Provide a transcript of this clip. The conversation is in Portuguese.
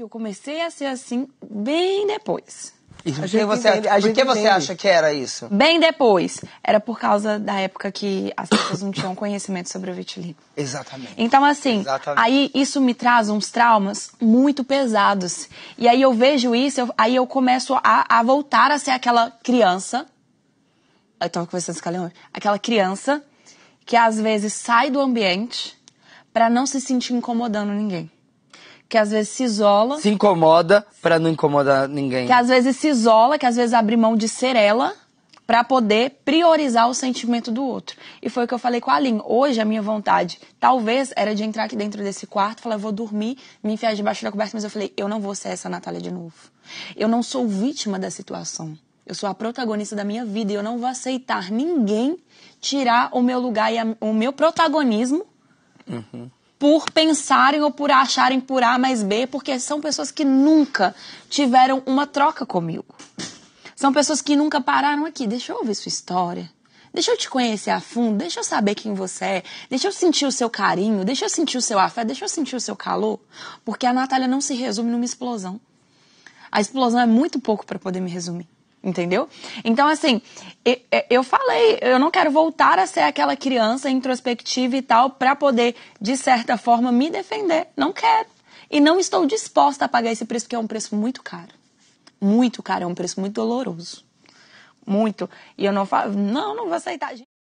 que eu comecei a ser assim bem depois. E por A que você, entende, a por que você acha que era isso? Bem depois. Era por causa da época que as pessoas não tinham conhecimento sobre o vitiligo. Exatamente. Então, assim, Exatamente. aí isso me traz uns traumas muito pesados. E aí eu vejo isso, eu- aí eu começo a, a voltar a ser aquela criança. Eu tava conversando com esse Caleão, Aquela criança que às vezes sai do ambiente pra não se sentir incomodando ninguém. Que às vezes se isola. Se incomoda pra não incomodar ninguém. que às vezes se isola, que às vezes abre mão de ser ela pra poder priorizar o sentimento do outro. E foi o que eu falei com a Aline. Hoje a minha vontade, talvez, era de entrar aqui dentro desse quarto, falar, eu vou dormir, me enfiar debaixo da coberta, mas eu falei, eu não vou ser essa Natália de novo. Eu não sou vítima da situação. Eu sou a protagonista da minha vida e eu não vou aceitar ninguém tirar o meu lugar e a- o meu protagonismo por pensarem ou por acharem por A mais B, porque são pessoas que nunca tiveram uma troca comigo. São pessoas que nunca pararam aqui. Deixa eu ouvir sua história. Deixa eu te conhecer a fundo. Deixa eu saber quem você é. Deixa eu sentir o seu carinho. Deixa eu sentir o seu afeto. Deixa eu sentir o seu calor. Porque a Natália não se resume numa explosão. A explosão é muito pouco para poder me resumir. Entendeu? Então, assim, eu falei, eu não quero voltar a ser aquela criança introspectiva e tal para poder, de certa forma, me defender. Não quero. E não estou disposta a pagar esse preço, porque é um preço muito caro. Muito caro, é um preço muito doloroso. Muito. E eu não falo, não, não vou aceitar.